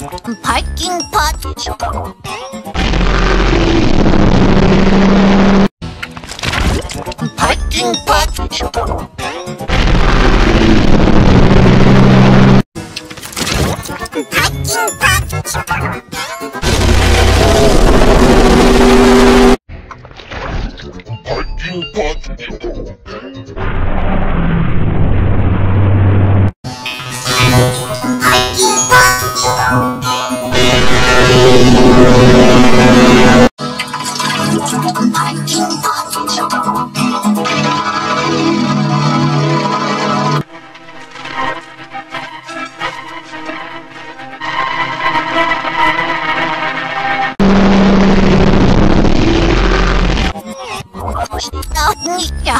바이킹 팟 바이킹 팟 바이킹 팟 바이킹 팟바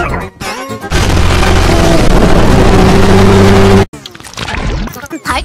はい。